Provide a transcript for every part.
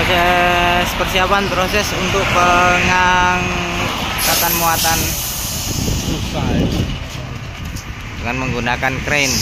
proses persiapan proses untuk pengangkatan muatan. Dengan menggunakan crane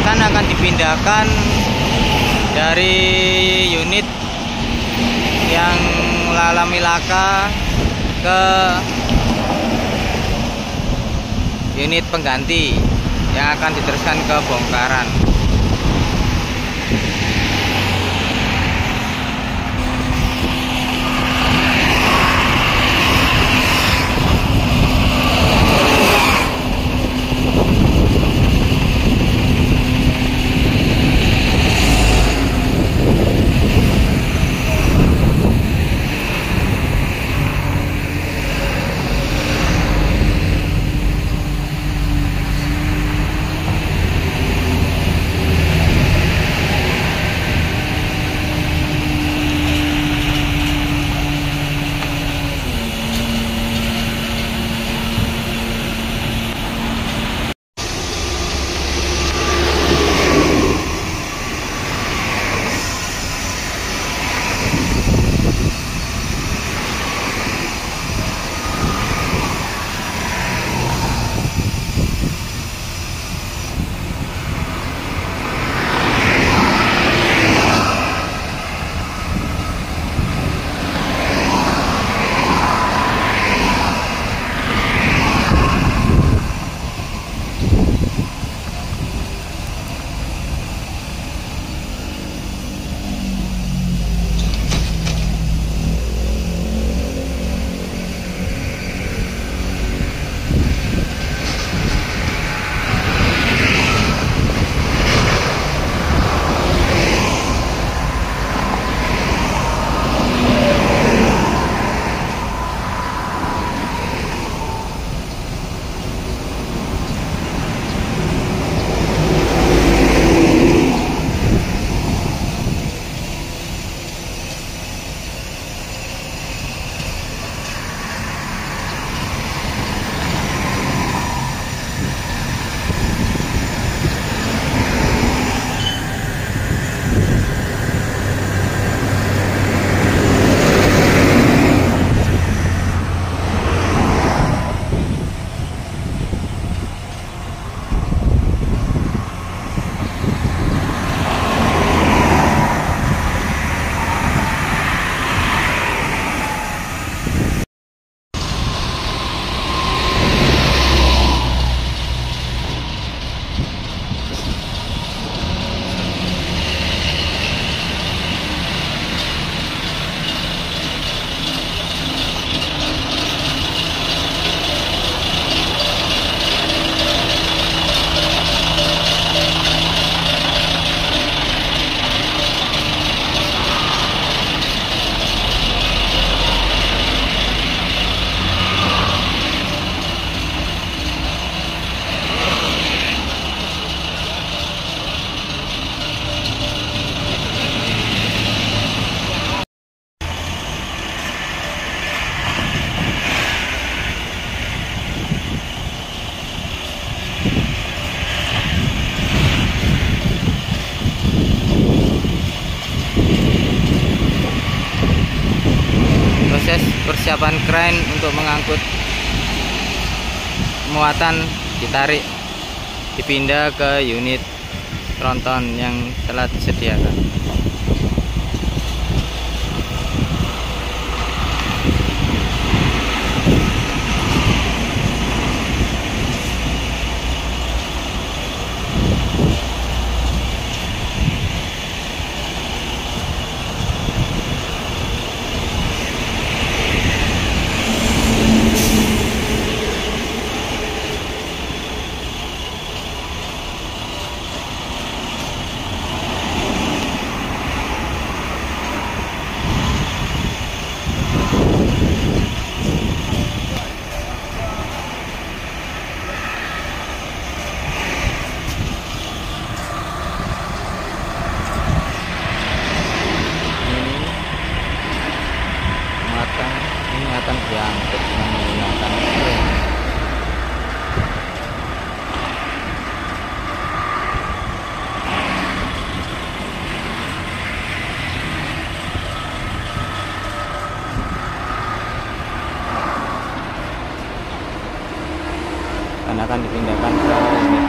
muatan akan dipindahkan dari unit yang mengalami laka ke unit pengganti yang akan diteruskan ke bongkaran persiapan crane untuk mengangkut muatan ditarik dipindah ke unit tronton yang telah disediakan ini muatan ini akan diangkut dengan menggunakan crane dan akan dipindahkan ke unit